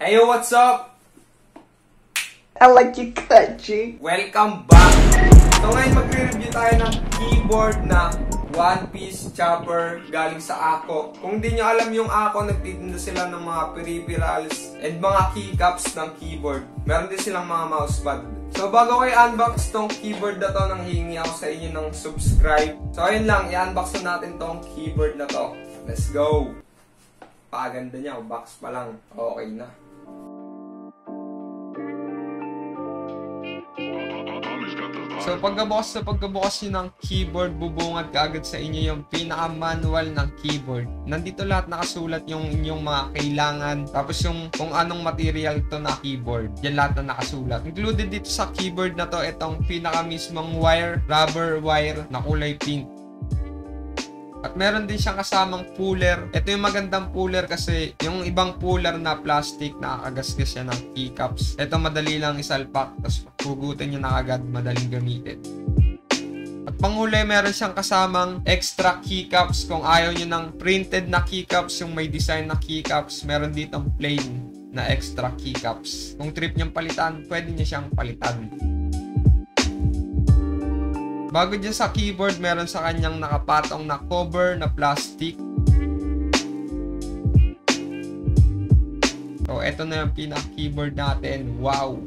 Hey, yo, what's up? I like you, Kachi. Welcome back! So ngayon magre-review tayo ng keyboard na One Piece Chopper galing sa Ako. Kung di nyo alam yung Ako, nagtitinda sila ng mga peripherals and mga keycaps ng keyboard. Meron din silang mga mousepad. So bago ko i-unbox tong keyboard na to, nang hihingi ako sa inyo ng subscribe. So ayun lang, i-unbox na natin tong keyboard na to. Let's go! Paganda niya, box pa lang. Okay na. So pagkabukas sa pagkabukas nyo ng keyboard, bubungad kaagad sa inyo yung pinaka-manual ng keyboard. Nandito lahat nakasulat yung inyong mga kailangan. Tapos yung kung anong material to na keyboard. Yan lahat na nakasulat. Included dito sa keyboard na to, itong pinaka mismong wire, rubber wire na kulay pink. At meron din siyang kasamang puller. Ito yung magandang puller kasi yung ibang puller na plastic, nakakagasgas siya ng keycaps. Ito madali lang isalpak, tapos hugutin nyo na agad, madaling gamitin. At panghuli, meron siyang kasamang extra keycaps. Kung ayaw nyo ng printed na keycaps, yung may design na keycaps, meron ditong plain na extra keycaps. Kung trip niyang palitan, pwede niya siyang palitan. Bago dyan sa keyboard, meron sa kanyang nakapatong na cover na plastic. So, eto na yung pinaka-keyboard natin. Wow!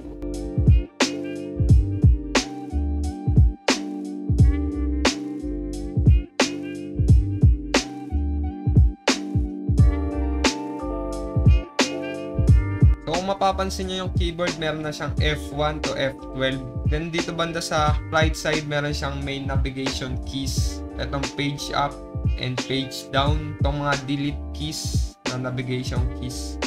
Kung mapapansin nyo yung keyboard, meron na siyang F1 to F12. Then dito banda sa right side, meron siyang main navigation keys. Itong page up and page down. Itong mga delete keys na navigation keys.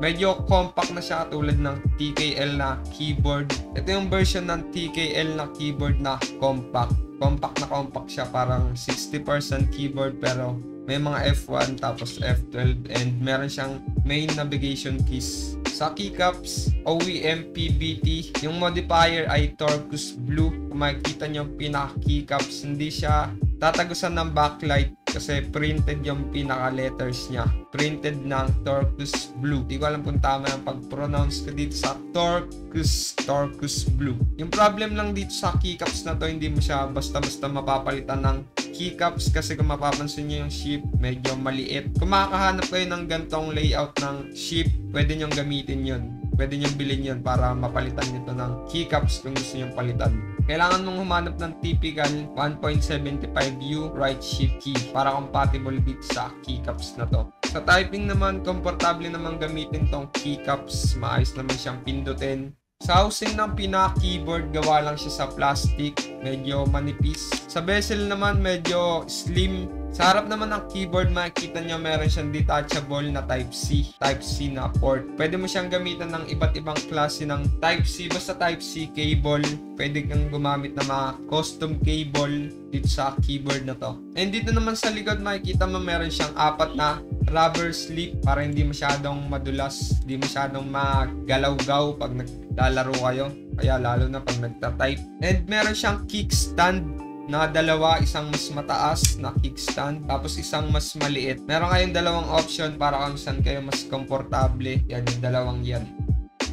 Medyo compact na siya tulad ng TKL na keyboard. Ito yung version ng TKL na keyboard na compact. Compact na compact siya, parang 60% keyboard pero may mga F1 tapos F12 and meron siyang main navigation keys. Sa keycaps, OEM PBT. Yung modifier ay Torcus Blue. Kung makikita nyo yung pinaka-keycaps, hindi siya tatagusan ng backlight kasi printed yung pinaka-letters niya. Printed ng Torcus Blue. Di ko alam kung tama yung pag-pronounce ko dito sa Torcus, Torcus Blue. Yung problem lang dito sa keycaps na to, hindi mo siya basta-basta mapapalitan ng keycaps kasi kung mapapansin nyo yung ship, medyo maliit. Kung makakahanap kayo ng gantong layout ng ship, pwede nyong gamitin yun. Pwede nyong bilhin yun para mapalitan nito ng keycaps kung gusto nyong palitan. Kailangan mong humanap ng typical 1.75U right shift key para compatible dito sa keycaps na to. Sa typing naman, komportable naman gamitin tong keycaps. Maayos naman siyang pindutin. Sa housing ng pinaka-keyboard, gawa lang siya sa plastic. Medyo manipis. Sa bezel naman, medyo slim. Sa harap naman ng keyboard, makikita nyo meron siyang detachable na Type-C. Type-C na port. Pwede mo siyang gamitan ng iba't ibang klase ng Type-C. Basta Type-C cable. Pwede kang gumamit ng mga custom cable dito sa keyboard na to. And dito naman sa likod, makikita mo meron siyang apat na rubber sleeve para hindi masyadong madulas, hindi masyadong magalaw-gaw pag naglalaro kayo. Kaya lalo na pag nagta-type. And meron siyang kickstand na dalawa, isang mas mataas na kickstand, tapos isang mas maliit. Meron kayong dalawang option para kung saan kayo mas komportable. Yan yung dalawang yan.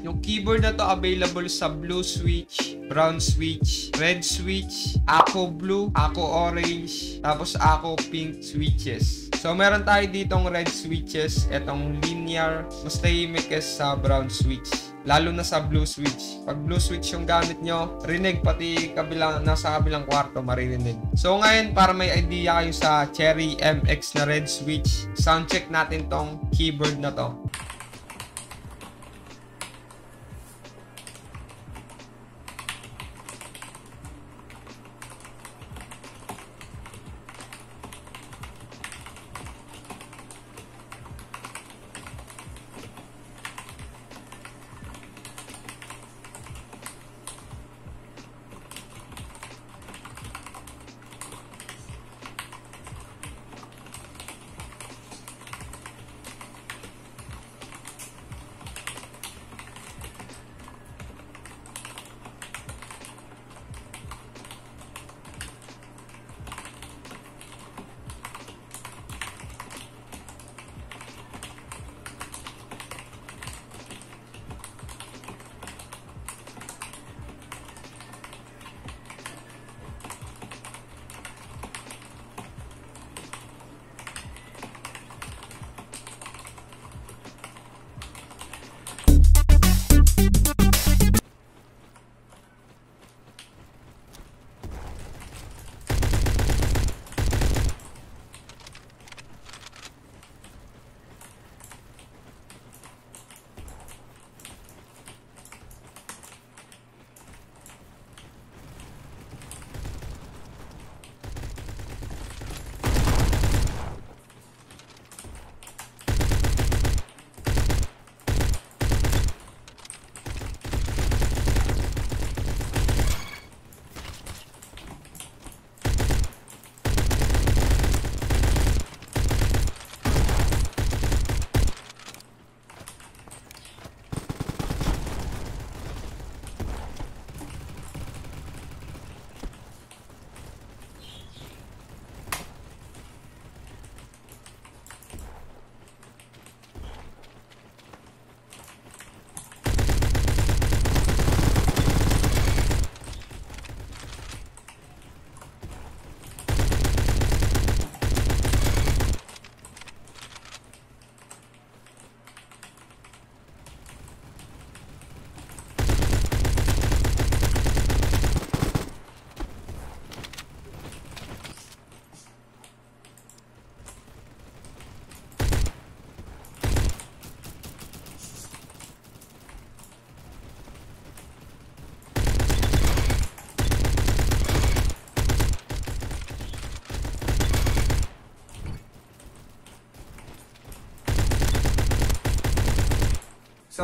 Yung keyboard na to available sa blue switch, brown switch, red switch, ako blue, ako orange, tapos ako pink switches. So meron tayo ditong red switches, etong linear, mas tahimik sa brown switch. Lalo na sa blue switch. Pag blue switch yung gamit nyo, rinig pati kabilang, nasa kabilang kwarto maririnig. So ngayon, para may idea kayo sa Cherry MX na red switch, sound check natin tong keyboard na to.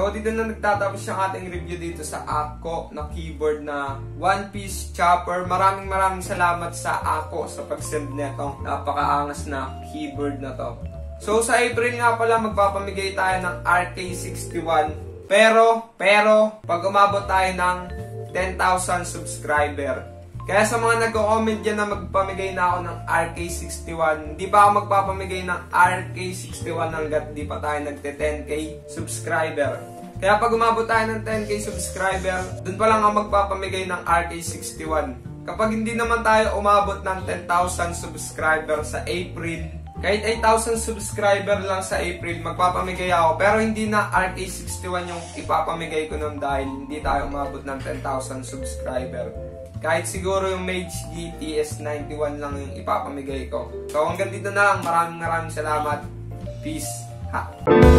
So, dito na nagtatapos yung ating review dito sa Ako na keyboard na One Piece Chopper. Maraming maraming salamat sa Ako sa pag-send netong napakaangas na keyboard na to. So, sa April nga pala, magpapamigay tayo ng RK61. Pero, pero, pag umabot tayo ng 10,000 subscriber, kaya sa mga nagko-comment dyan na magpamigay na ako ng RK61, hindi pa ako magpapamigay ng RK61 hanggat di pa tayo nagte 10k subscriber. Kaya pag umabot tayo ng 10k subscriber, dun pa lang ako magpapamigay ng RK61. Kapag hindi naman tayo umabot ng 10,000 subscriber sa April, kahit 8,000 subscriber lang sa April, magpapamigay ako. Pero hindi na RK61 yung ipapamigay ko nun dahil hindi tayo umabot ng 10,000 subscriber. Kahit siguro yung Mage GTS 91 lang yung ipapamigay ko. So hanggang dito na lang. Maraming maraming salamat. Peace. Ha.